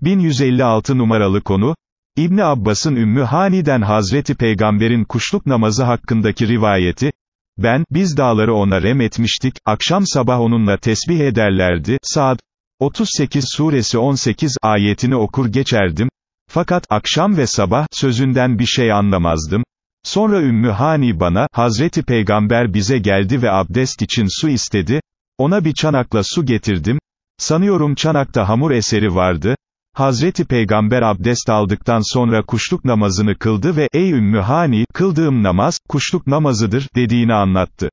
1156 numaralı konu, İbni Abbas'ın Ümmü Hani'den Hazreti Peygamber'in kuşluk namazı hakkındaki rivayeti, ben, biz dağları ona rem etmiştik, akşam sabah onunla tesbih ederlerdi, Saad, 38 suresi 18 ayetini okur geçerdim, fakat, akşam ve sabah, sözünden bir şey anlamazdım, sonra Ümmü Hani bana, Hazreti Peygamber bize geldi ve abdest için su istedi, ona bir çanakla su getirdim, sanıyorum çanakta hamur eseri vardı, Hazreti Peygamber abdest aldıktan sonra kuşluk namazını kıldı ve, ey Ümmü Hani, kıldığım namaz, kuşluk namazıdır, dediğini anlattı.